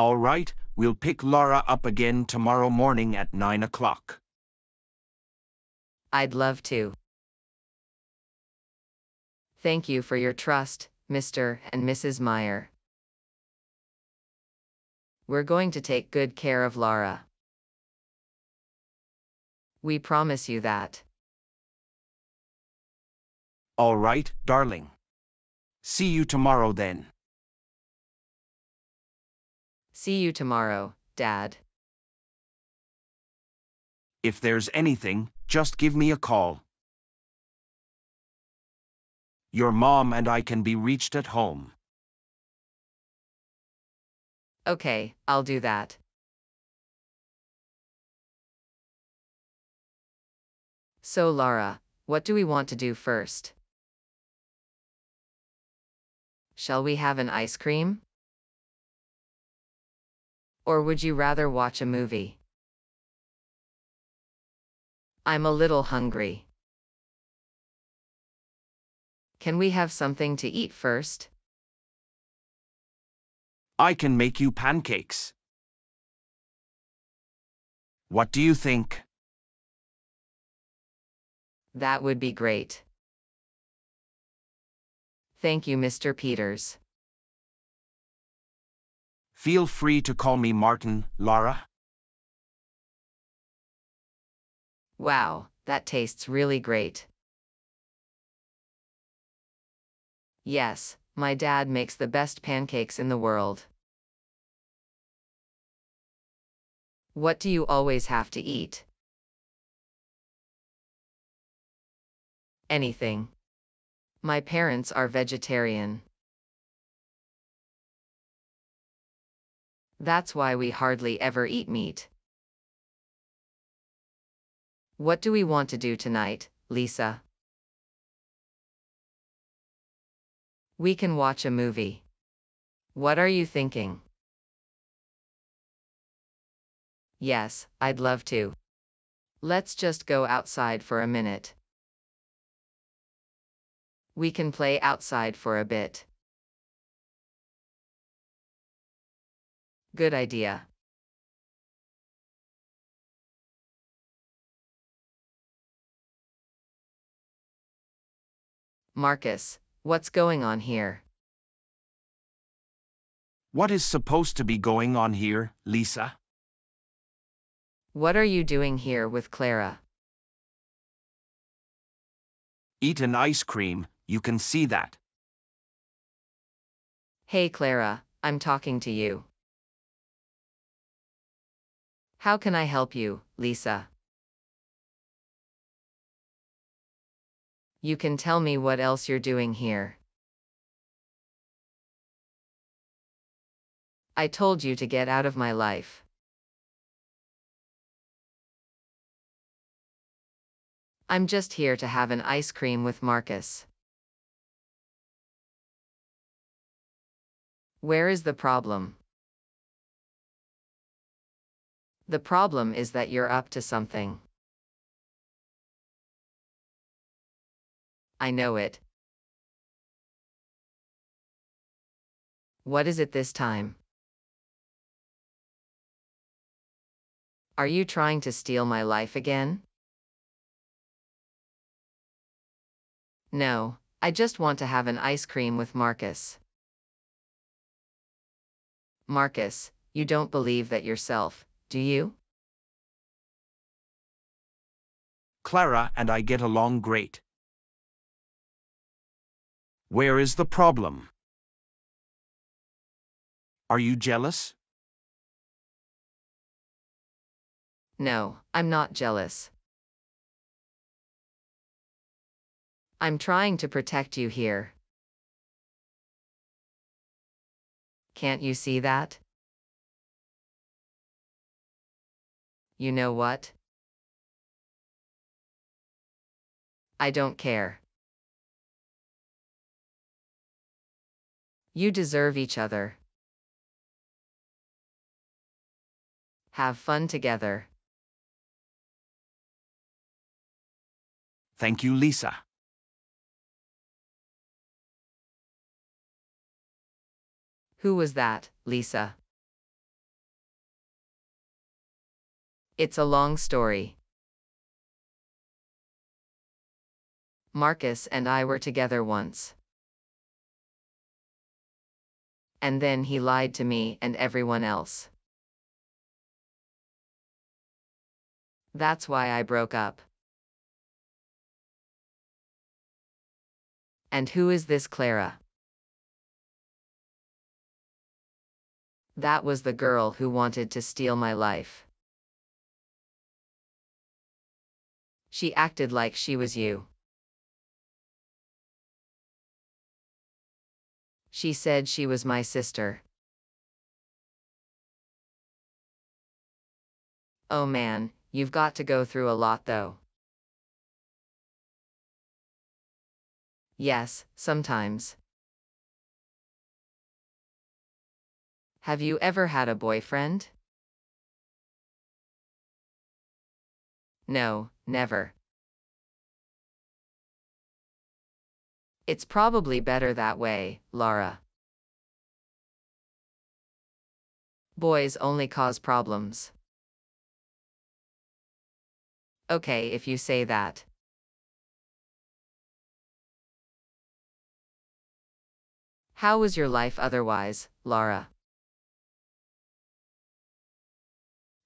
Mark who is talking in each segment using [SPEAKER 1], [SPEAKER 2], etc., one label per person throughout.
[SPEAKER 1] All right, we'll pick Laura up again tomorrow morning at 9 o'clock.
[SPEAKER 2] I'd love to. Thank you for your trust, Mr. and Mrs. Meyer. We're going to take good care of Laura. We promise you that.
[SPEAKER 1] All right, darling. See you tomorrow then.
[SPEAKER 2] See you tomorrow, Dad.
[SPEAKER 1] If there's anything, just give me a call. Your mom and I can be reached at home.
[SPEAKER 2] Okay, I'll do that. So, Lara, what do we want to do first? Shall we have an ice cream? Or would you rather watch a movie? I'm a little hungry. Can we have something to eat first?
[SPEAKER 1] I can make you pancakes. What do you think?
[SPEAKER 2] That would be great. Thank you, Mr. Peters.
[SPEAKER 1] Feel free to call me Martin, Lara.
[SPEAKER 2] Wow, that tastes really great. Yes, my dad makes the best pancakes in the world. What do you always have to eat? Anything. My parents are vegetarian. That's why we hardly ever eat meat. What do we want to do tonight, Lisa? We can watch a movie. What are you thinking? Yes, I'd love to. Let's just go outside for a minute. We can play outside for a bit. Good idea. Marcus, what's going on here?
[SPEAKER 1] What is supposed to be going on here, Lisa?
[SPEAKER 2] What are you doing here with Klara?
[SPEAKER 1] Eat an ice cream, you can see that.
[SPEAKER 2] Hey Klara, I'm talking to you. How can I help you, Lisa? You can tell me what else you're doing here. I told you to get out of my life. I'm just here to have an ice cream with Marcus. Where is the problem? The problem is that you're up to something. I know it. What is it this time? Are you trying to steal my life again? No, I just want to have an ice cream with Marcus. Marcus, you don't believe that yourself, do you?
[SPEAKER 1] Klara and I get along great. Where is the problem? Are you jealous?
[SPEAKER 2] No, I'm not jealous. I'm trying to protect you here. Can't you see that? You know what? I don't care. You deserve each other. Have fun together.
[SPEAKER 1] Thank you, Lisa.
[SPEAKER 2] Who was that, Lisa? It's a long story. Marcus and I were together once. And then he lied to me and everyone else. That's why I broke up. And who is this Klara? That was the girl who wanted to steal my life. She acted like she was you. She said she was my sister. Oh man, you've got to go through a lot though. Yes, sometimes. Have you ever had a boyfriend? No, never. It's probably better that way, Laura. Boys only cause problems. Okay if you say that. How was your life otherwise, Laura?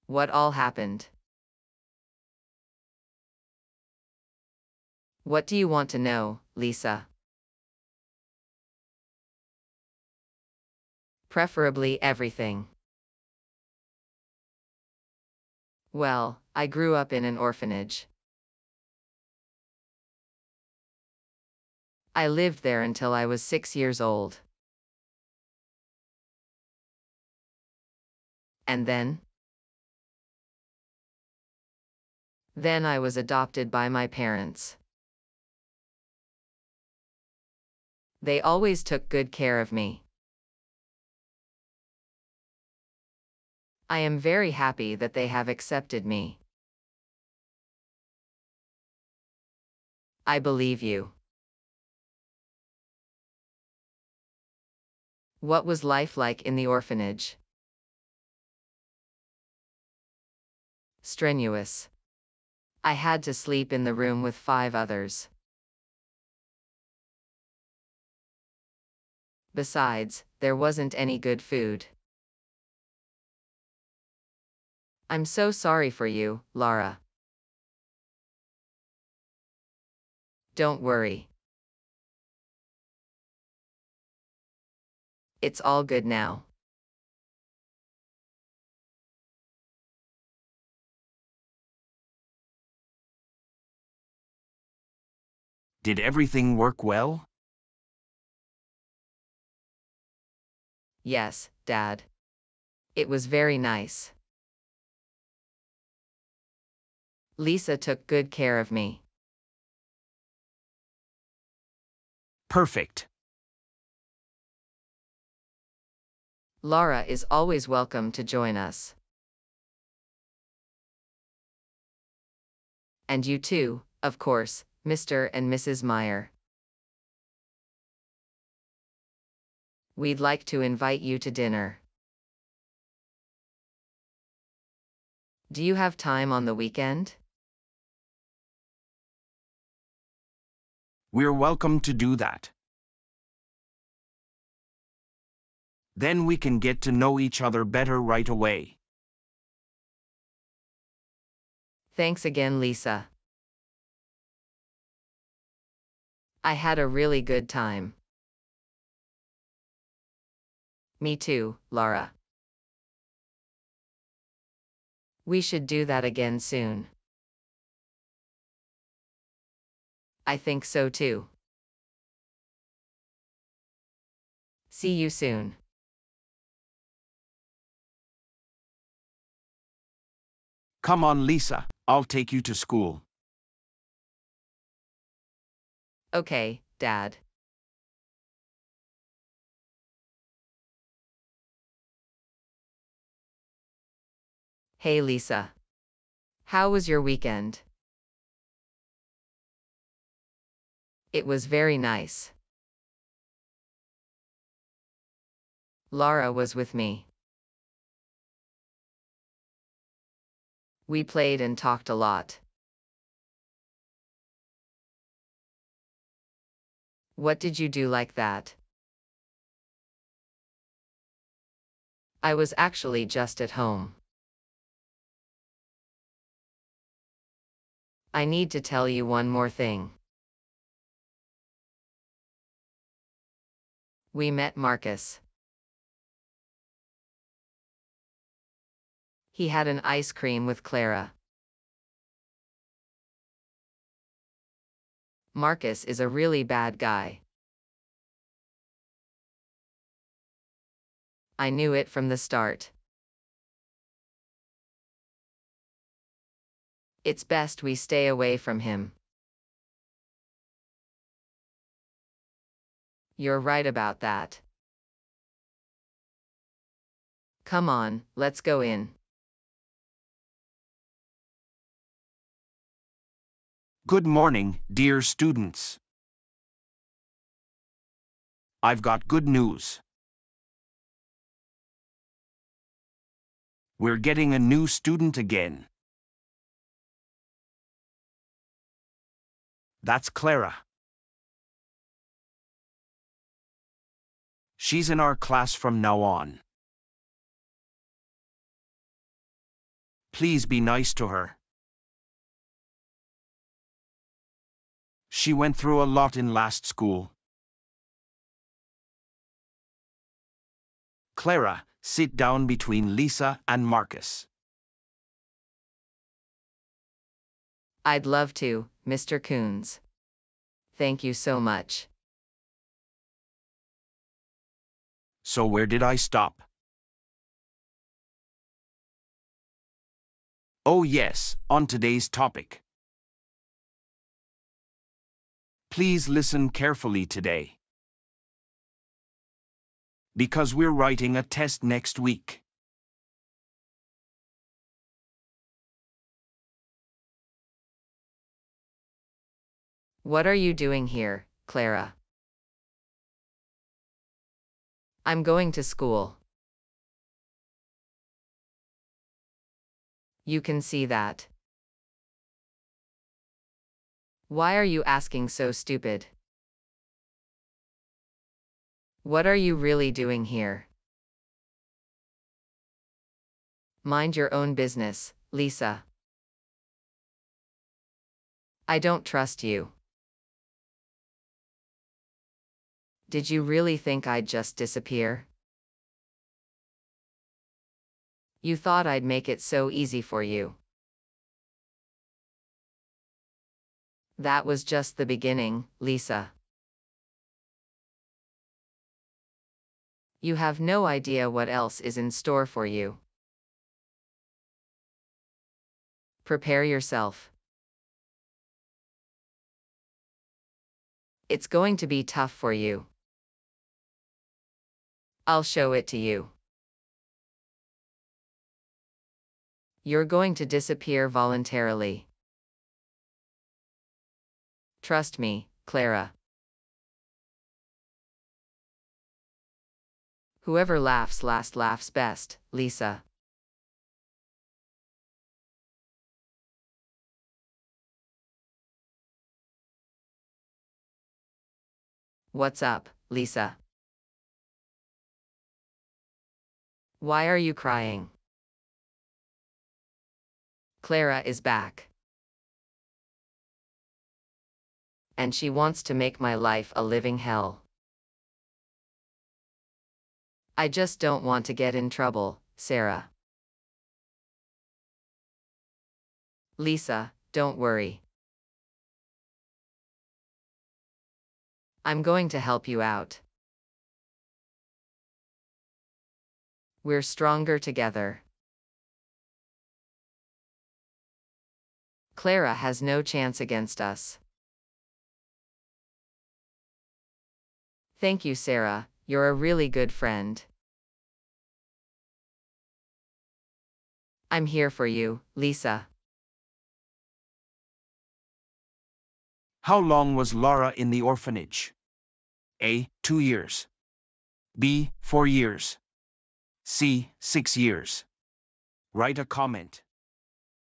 [SPEAKER 2] What all happened? What do you want to know, Lisa? Preferably everything. Well, I grew up in an orphanage. I lived there until I was six years old. And then? Then I was adopted by my parents. They always took good care of me. I am very happy that they have accepted me. I believe you. What was life like in the orphanage? Strenuous. I had to sleep in the room with five others. Besides, there wasn't any good food. I'm so sorry for you, Lara. Don't worry. It's all good now.
[SPEAKER 1] Did everything work well?
[SPEAKER 2] Yes, Dad. It was very nice. Lisa took good care of me.
[SPEAKER 1] Perfect.
[SPEAKER 2] Laura is always welcome to join us. And you too, of course, Mr. and Mrs. Meyer. We'd like to invite you to dinner. Do you have time on the weekend?
[SPEAKER 1] We're welcome to do that. Then we can get to know each other better right away.
[SPEAKER 2] Thanks again, Lisa. I had a really good time. Me too, Laura. We should do that again soon. I think so too. See you soon.
[SPEAKER 1] Come on, Lisa, I'll take you to school.
[SPEAKER 2] Okay, Dad. Hey Lisa. How was your weekend? It was very nice. Laura was with me. We played and talked a lot. What did you do like that? I was actually just at home. I need to tell you one more thing. We met Marcus. He had an ice cream with Klara. Marcus is a really bad guy. I knew it from the start. It's best we stay away from him. You're right about that. Come on, let's go in.
[SPEAKER 1] Good morning, dear students. I've got good news. We're getting a new student again. That's Klara. She's in our class from now on. Please be nice to her. She went through a lot in last school. Klara, sit down between Lisa and Marcus.
[SPEAKER 2] I'd love to, Mr. Coons. Thank you so much.
[SPEAKER 1] So where did I stop? Oh yes, on today's topic. Please listen carefully today. Because we're writing a test next week.
[SPEAKER 2] What are you doing here, Klara? I'm going to school. You can see that. Why are you asking so stupid? What are you really doing here? Mind your own business, Lisa. I don't trust you. Did you really think I'd just disappear? You thought I'd make it so easy for you. That was just the beginning, Lisa. You have no idea what else is in store for you. Prepare yourself. It's going to be tough for you. I'll show it to you. You're going to disappear voluntarily. Trust me, Klara. Whoever laughs last laughs best, Lisa. What's up, Lisa? Why are you crying? Klara is back. And she wants to make my life a living hell. I just don't want to get in trouble, Sarah. Lisa, don't worry. I'm going to help you out. We're stronger together. Klara has no chance against us. Thank you, Sarah. You're a really good friend. I'm here for you, Lisa.
[SPEAKER 1] How long was Laura in the orphanage? A. Two years. B. Four years. C. Six years. Write a comment.